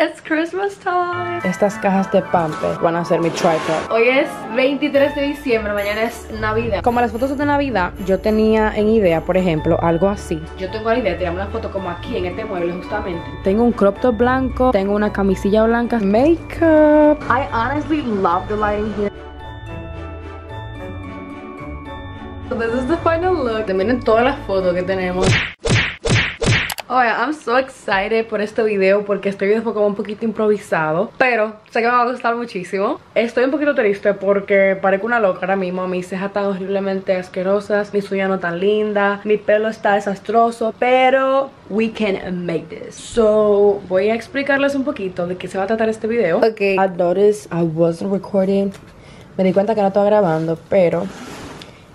It's Christmas time. Estas cajas de pamper van a ser mi tripod. Hoy es 23 de diciembre, mañana es Navidad. Como las fotos de Navidad, yo tenía en idea, por ejemplo, algo así. Yo tengo la idea de tirarme una foto como aquí en este mueble justamente. Tengo un crop top blanco, tengo una camisilla blanca, makeup. I honestly love the lighting here. This is the final look. Miren todas las fotos que tenemos. Oye, I'm so excited por este video porque este video fue como un poquito improvisado Pero sé que me va a gustar muchísimo. Estoy un poquito triste porque parezco una loca ahora mismo. Mis cejas están horriblemente asquerosas Mi uñas no tan linda Mi pelo está desastroso Pero we can make this. So, voy a explicarles un poquito de qué se va a tratar este video. Ok, I noticed I wasn't recording. Me di cuenta que no estaba grabando, pero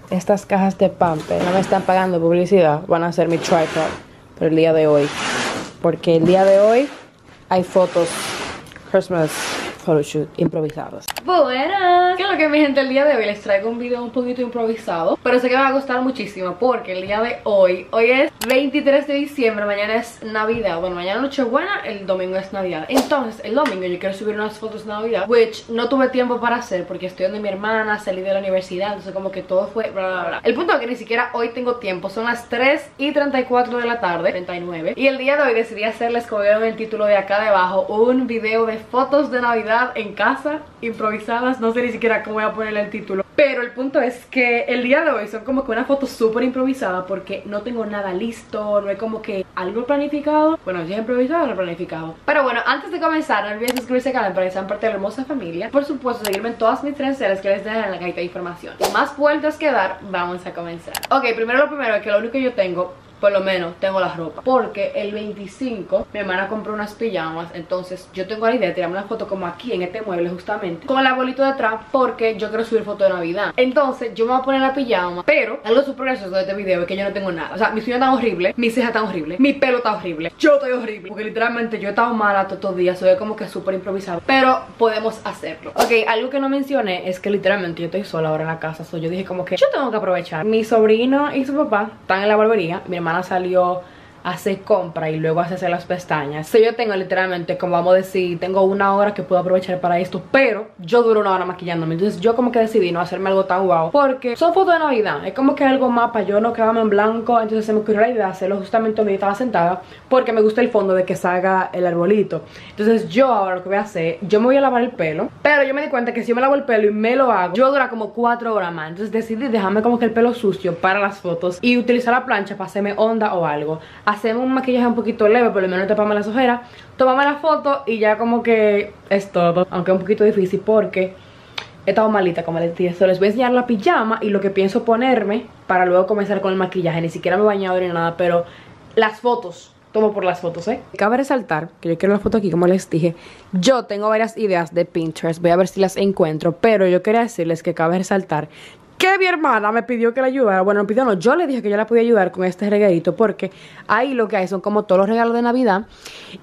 Estas cajas de pamper no me están pagando publicidad. Van a ser mi tripod por el día de hoy. Porque el día de hoy hay fotos Christmas photoshoot improvisados. Buenas, ¿qué es lo que mi gente? El día de hoy les traigo un video un poquito improvisado Pero sé que me va a gustar muchísimo porque el día de hoy Hoy es 23 de diciembre, mañana es Navidad Bueno, mañana Nochebuena, el domingo es Navidad Entonces, el domingo yo quiero subir unas fotos de Navidad Which no tuve tiempo para hacer porque estoy donde mi hermana, salí de la universidad Entonces como que todo fue bla bla bla El punto es que ni siquiera hoy tengo tiempo Son las 3 y 34 de la tarde, 39 Y el día de hoy decidí hacerles, como vieron el título de acá debajo Un video de fotos de Navidad en casa, improvisadas No sé ni siquiera cómo voy a ponerle el título. Pero el punto es que el día de hoy son como que una foto súper improvisada Porque no tengo nada listo, no hay como que algo planificado. Bueno, es improvisado, no planificado. Pero bueno, antes de comenzar, no olviden suscribirse al canal para que sean parte de la hermosa familia. Por supuesto, seguirme en todas mis redes que les dejan en la cajita de información. Más vueltas que dar, vamos a comenzar. Ok, primero lo primero, que lo único que yo tengo por lo menos tengo la ropa. Porque el 25 mi hermana compró unas pijamas. Entonces yo tengo la idea de tirarme una foto como aquí en este mueble justamente Con el abuelito detrás porque yo quiero subir foto de Navidad. Entonces yo me voy a poner la pijama Pero algo súper gracioso de este video es que yo no tengo nada. O sea, mis uñas están horribles, mis cejas están horribles, mi pelo está horrible. Yo estoy horrible. Porque literalmente yo he estado mala todos los días Soy como que súper improvisado Pero podemos hacerlo. Ok, algo que no mencioné es que literalmente yo estoy sola ahora en la casa. So yo dije como que yo tengo que aprovechar. Mi sobrino y su papá están en la barbería Mi hermana salió hace compra y luego hace las pestañas. Si yo tengo literalmente, como vamos a decir, tengo una hora que puedo aprovechar para esto, pero yo duro una hora maquillándome. Entonces yo como que decidí no hacerme algo tan guau, porque son fotos de Navidad. Es como que algo más para yo no quedarme en blanco. Entonces se me ocurrió la idea de hacerlo justamente donde estaba sentada, porque me gusta el fondo de que salga el arbolito. Entonces yo ahora lo que voy a hacer, yo me voy a lavar el pelo, pero yo me di cuenta que si yo me lavo el pelo y me lo hago, yo dura como cuatro horas más. Entonces decidí dejarme como que el pelo sucio para las fotos y utilizar la plancha para hacerme onda o algo hacemos un maquillaje un poquito leve, por lo menos tapamos las ojeras, tomamos la foto y ya como que es todo. Aunque es un poquito difícil porque he estado malita, como les dije. So, les voy a enseñar la pijama y lo que pienso ponerme para luego comenzar con el maquillaje. Ni siquiera me he bañado ni nada, pero las fotos tomo por las fotos, ¿eh? Cabe resaltar que yo quiero la foto aquí, como les dije. Yo tengo varias ideas de Pinterest, voy a ver si las encuentro, pero yo quería decirles que cabe resaltar que mi hermana me pidió que la ayudara. Bueno, me pidió no, yo le dije que yo la podía ayudar con este regalito porque ahí lo que hay son como todos los regalos de Navidad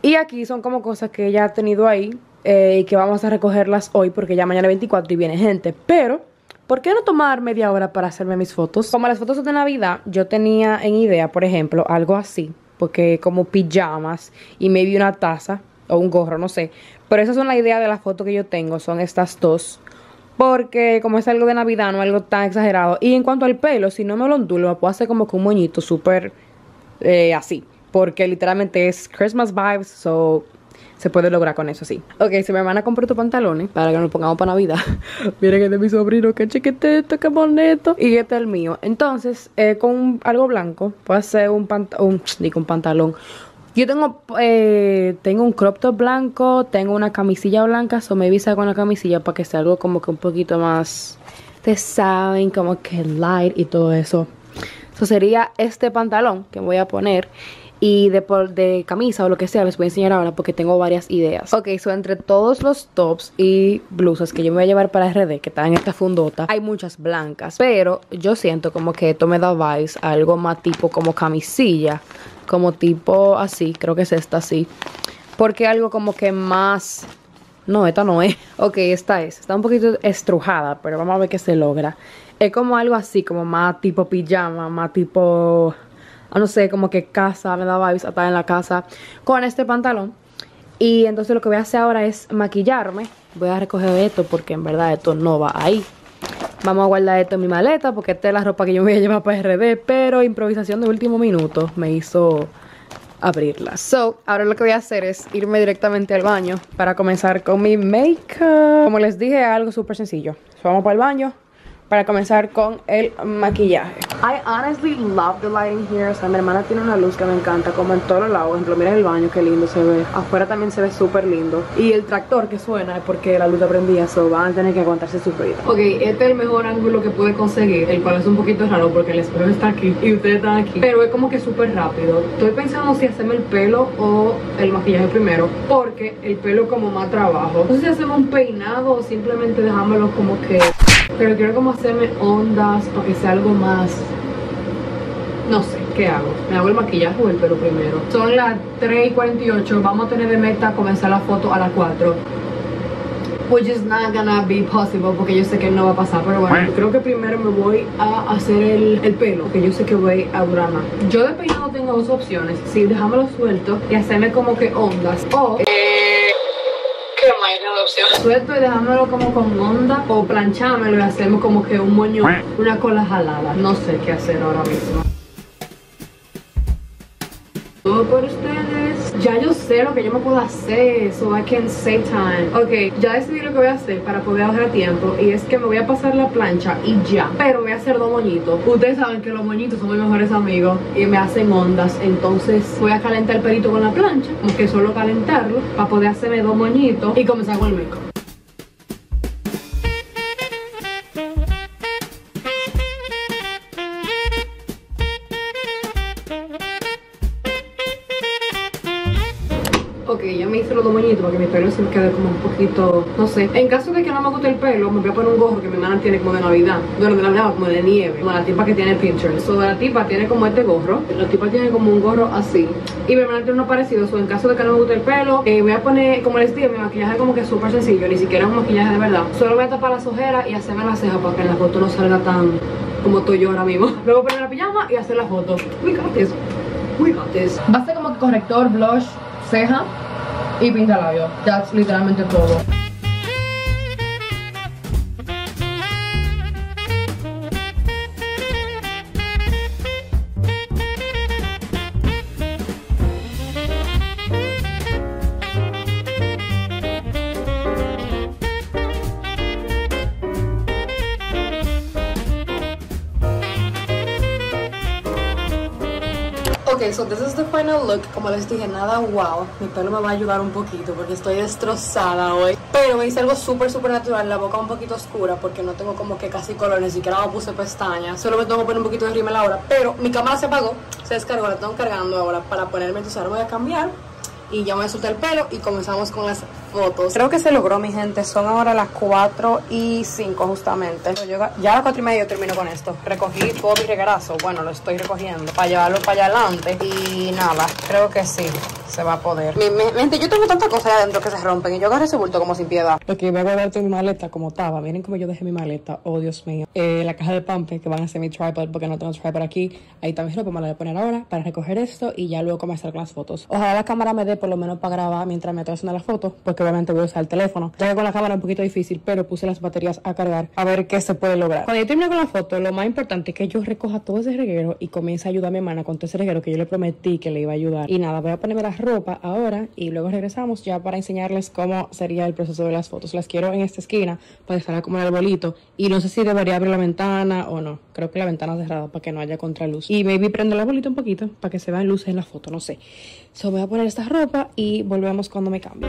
y aquí son como cosas que ella ha tenido ahí eh, y que vamos a recogerlas hoy porque ya mañana 24 y viene gente, pero... ¿Por qué no tomar media hora para hacerme mis fotos? Como las fotos de Navidad, yo tenía en idea, por ejemplo, algo así, porque como pijamas y me vi una taza o un gorro, no sé. Pero esas son la idea de la foto que yo tengo, son estas dos. Porque como es algo de Navidad, no algo tan exagerado. Y en cuanto al pelo, si no me lo ondulo, puedo hacer como que un moñito súper eh, así. Porque literalmente es Christmas vibes, so se puede lograr con eso, sí. Ok, si mi hermana compró tus pantalones para que nos pongamos para Navidad. Miren, este es de mi sobrino, que chiquitito, qué bonito. Y este es el mío. Entonces, eh, con algo blanco, puedo hacer un pantalón, digo un pantalón, yo tengo, eh, tengo un crop top blanco, tengo una camisilla blanca, so me visa con la camisilla para que sea algo como que un poquito más, ustedes saben, como que light y todo eso. Eso sería este pantalón que voy a poner y de, de camisa o lo que sea les voy a enseñar ahora porque tengo varias ideas. Ok, so entre todos los tops y blusas que yo me voy a llevar para RD, que están en esta fundota, hay muchas blancas, pero yo siento como que esto me da vibes a algo más tipo como camisilla como tipo así, creo que es esta así. Porque algo como que más... No, esta no es. Ok, esta es. Está un poquito estrujada, pero vamos a ver qué se logra. Es como algo así, como más tipo pijama, más tipo... No sé, como que casa, me da vibes a estar en la casa con este pantalón. Y entonces lo que voy a hacer ahora es maquillarme. Voy a recoger esto porque en verdad esto no va ahí. Vamos a guardar esto en mi maleta porque esta es la ropa que yo voy a llevar para RD. Pero improvisación de último minuto me hizo abrirla. So, ahora lo que voy a hacer es irme directamente al baño para comenzar con mi makeup. Como les dije, algo súper sencillo. vamos para el baño para comenzar con el maquillaje. I honestly love the lighting here. O sea, mi hermana tiene una luz que me encanta, como en todos los lados. Por ejemplo, mira el baño, qué lindo se ve. Afuera también se ve súper lindo. Y el tractor que suena es porque la luz la prendía, so van a tener que aguantarse su ruido. Ok, este es el mejor ángulo que pude conseguir, el cual es un poquito raro porque el espejo está aquí y ustedes están aquí. Pero es como que súper rápido. Estoy pensando si hacerme el pelo o el maquillaje primero, porque el pelo como más trabajo. No sé si hacemos un peinado o simplemente dejámoslo como que pero quiero como hacerme ondas para que sea algo más no sé, ¿qué hago? ¿Me hago el maquillaje o el pelo primero? Son las 3 y 48, vamos a tener de meta comenzar la foto a las 4 Which is not gonna be possible porque yo sé que no va a pasar Pero bueno, creo que primero me voy a hacer el, el pelo Que yo sé que voy a durar más Yo de peinado tengo dos opciones Si dejármelo suelto y hacerme como que ondas O... Suelto y dejándolo como con onda o planchármelo y hacemos como que un moño, una cola jalada. No sé qué hacer ahora mismo. Todo por ustedes. Ya yo sé lo que yo me puedo hacer, so I can save time. Ok, ya decidí lo que voy a hacer para poder ahorrar tiempo y es que me voy a pasar la plancha y ya. Pero voy a hacer dos moñitos. Ustedes saben que los moñitos son mis mejores amigos y me hacen ondas. Entonces voy a calentar el pelito con la plancha, como que solo calentarlo para poder hacerme dos moñitos y comenzar con el make para que mi pelo se me quede como un poquito, no sé. En caso de que no me guste el pelo, me voy a poner un gorro que mi hermana tiene como de Navidad. Bueno, de Navidad, como de nieve. Como la tipa que tiene Pinterest. So, la tipa tiene como este gorro. La tipa tiene como un gorro así. Y mi hermana tiene uno parecido. So, en caso de que no me guste el pelo, eh, voy a poner, como les digo, mi maquillaje como que súper sencillo. Ni siquiera es un maquillaje de verdad. Solo voy a tapar las ojeras y hacerme las cejas para que en la foto no salga tan como estoy yo ahora mismo. Luego poner la pijama y hacer la foto. We got this. We got this. Va a ser como corrector, blush, ceja y pinta labios. That's literalmente todo. Ok, so this is the final look. Como les dije, nada wow. Mi pelo me va a ayudar un poquito porque estoy destrozada hoy. Pero me hice algo súper, súper natural. La boca un poquito oscura porque no tengo como que casi color. Ni siquiera me puse pestañas. Solo me tengo que poner un poquito de rímel ahora. Pero mi cámara se apagó. Se descargó. La tengo cargando ahora para ponerme. Entonces ahora voy a cambiar. Y ya me soltar el pelo y comenzamos con las fotos. Creo que se logró, mi gente. Son ahora las 4 y 5 justamente. Ya a las 4 y media yo termino con esto. Recogí todo mi regalazo. Bueno, lo estoy recogiendo para llevarlo para allá adelante. Y nada, creo que sí se va a poder. Mi, gente, yo tengo tantas cosas adentro que se rompen y yo agarré ese bulto como sin piedad. Ok, voy a guardarte mi maleta como estaba. Miren cómo yo dejé mi maleta. Oh, Dios mío. Eh, la caja de pampe que van a ser mi tripod porque no tengo tripod aquí. Ahí también lo voy a poner ahora para recoger esto y ya luego comenzar con las fotos. Ojalá la cámara me dé por lo menos para grabar mientras me estoy haciendo las fotos porque obviamente voy a usar el teléfono. Ya que con la cámara es un poquito difícil, pero puse las baterías a cargar a ver qué se puede lograr. Cuando yo termine con la foto, lo más importante es que yo recoja todo ese reguero y comience a ayudar a mi hermana con todo ese reguero que yo le prometí que le iba a ayudar. Y nada, voy a ponerme la ropa ahora y luego regresamos ya para enseñarles cómo sería el proceso de las fotos. Las quiero en esta esquina para estar como el bolito y no sé si debería abrir la ventana o no. Creo que la ventana cerrada para que no haya contraluz. Y maybe prendo la bolita un poquito para que se vean luces en la foto, no sé. So voy a poner esta ropa y volvemos cuando me cambie.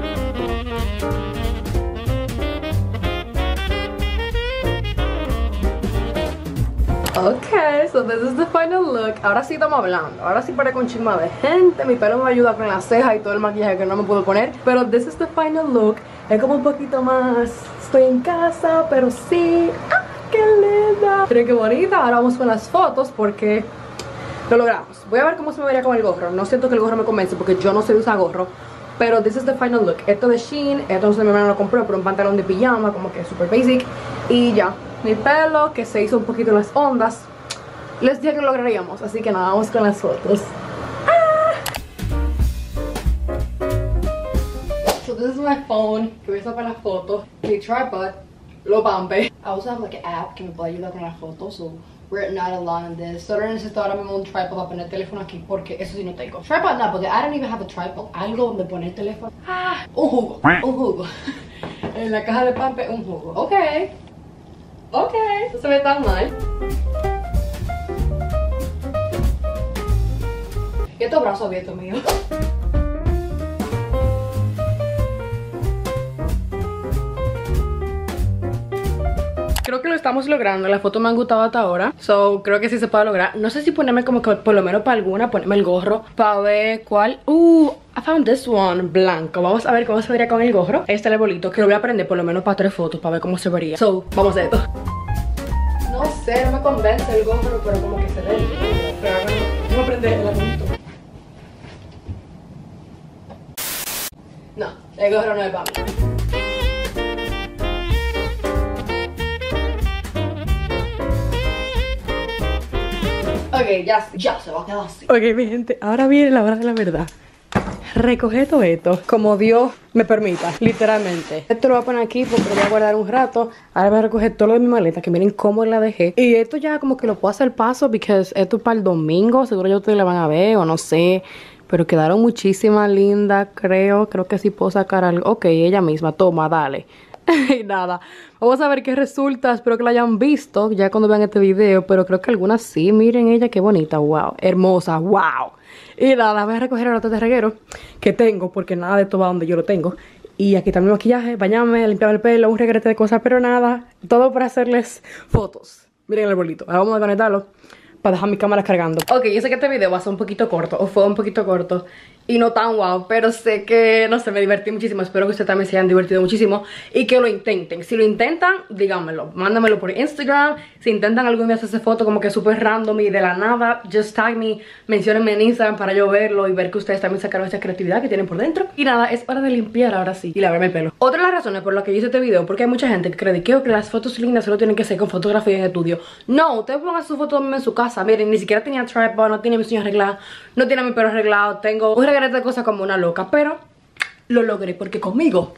Ok, so this is the final look. Ahora sí estamos hablando. Ahora sí para con chisma de gente. Mi pelo me ayuda con la ceja y todo el maquillaje que no me puedo poner. Pero this is the final look. Es como un poquito más. Estoy en casa, pero sí. ¡Ah, qué linda! Miren qué bonita. Ahora vamos con las fotos porque lo logramos. Voy a ver cómo se me vería con el gorro. No siento que el gorro me convence porque yo no sé usar gorro. Pero this is the final look. Esto de Shein. Esto no mi hermano lo compró por un pantalón de pijama, como que super basic. Y ya mi pelo, que se hizo un poquito las ondas. Les dije que lo lograríamos, así que nada, vamos con las fotos. this is my phone, que voy a usar para las fotos. Mi tripod, lo pampe. I also have like an app que me puede ayudar con las fotos, so we're not alone in this. Solo necesito ahora mismo un tripod para poner el teléfono aquí, porque eso sí no tengo. Tripod no, porque I don't even have a tripod. Algo donde poner el teléfono. Ah, un jugo, un jugo. en la caja de pampe, un jugo. Ok. Ok, no se ve tan mal. Y estos brazos abiertos Creo que lo estamos logrando, las fotos me han gustado hasta ahora So, creo que sí se puede lograr. No sé si ponerme como que por lo menos para alguna Ponerme el gorro para ver cuál Uh, I found this one, blanco. Vamos a ver cómo se vería con el gorro. Este es el bolito que lo voy a prender por lo menos para tres fotos Para ver cómo se vería. So, vamos a esto No sé, no me convence el gorro Pero como que se ve. Pero bueno, a prender el arbolito. No, el gorro no es para mí Ok, ya, ya se va a quedar así. Ok, mi gente, ahora viene la hora de la verdad. Recoge todo esto como Dios me permita, literalmente. Esto lo voy a poner aquí porque lo voy a guardar un rato. Ahora voy a recoger todo lo de mi maleta, que miren cómo la dejé. Y esto ya como que lo puedo hacer paso, porque esto es para el domingo. Seguro ya ustedes la van a ver o no sé. Pero quedaron muchísimas lindas, creo. Creo que sí puedo sacar algo. Ok, ella misma, toma, dale. y nada, vamos a ver qué resulta. Espero que la hayan visto ya cuando vean este video. Pero creo que algunas sí. Miren ella, qué bonita. Wow. Hermosa. Wow. Y nada, voy a recoger el otro de reguero que tengo. Porque nada de todo va donde yo lo tengo. Y aquí también maquillaje, bañarme, limpiarme el pelo, un regrete de cosas. Pero nada, todo para hacerles fotos. Miren el bolito. Ahora vamos a conectarlo para dejar mi cámara cargando. Ok, yo sé que este video va a ser un poquito corto, o fue un poquito corto, y no tan wow, pero sé que, no sé, me divertí muchísimo. Espero que ustedes también se hayan divertido muchísimo y que lo intenten. Si lo intentan, díganmelo, mándamelo por Instagram. Si intentan algún día hacerse foto como que súper random y de la nada, just tag me, menciónenme en Instagram para yo verlo y ver que ustedes también sacaron esa creatividad que tienen por dentro. Y nada, es hora de limpiar ahora sí y lavarme el pelo. Otra de las razones por las que hice este video, porque hay mucha gente que cree que, las fotos lindas solo tienen que ser con fotografía en estudio. No, ustedes pongan su foto en su casa. Miren, ni siquiera tenía tripod, no tiene mis uñas arregladas, no tiene mi pelo arreglado, tengo un regalete de cosas como una loca, pero lo logré porque conmigo.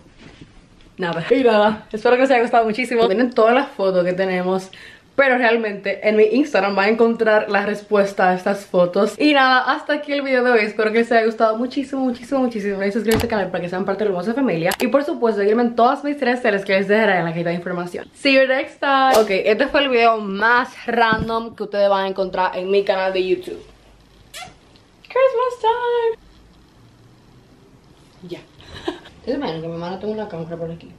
Nada. Y nada, espero que les haya gustado muchísimo. Miren todas las fotos que tenemos. Pero realmente en mi Instagram van a encontrar la respuesta a estas fotos. Y nada, hasta aquí el video de hoy. Espero que les haya gustado muchísimo, muchísimo, muchísimo. Y suscríbanse al canal para que sean parte de la hermosa familia. Y por supuesto, seguirme en todas mis redes sociales Que les dejaré en la cajita de información. See you next time. Ok, este fue el video más random que ustedes van a encontrar en mi canal de YouTube. Christmas time ya. ¿Te imaginas que mi hermana tenga una cámara por aquí?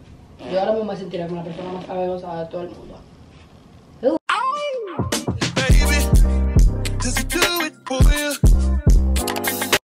Yo ahora me voy a sentir como la persona más abegosa de todo el mundo.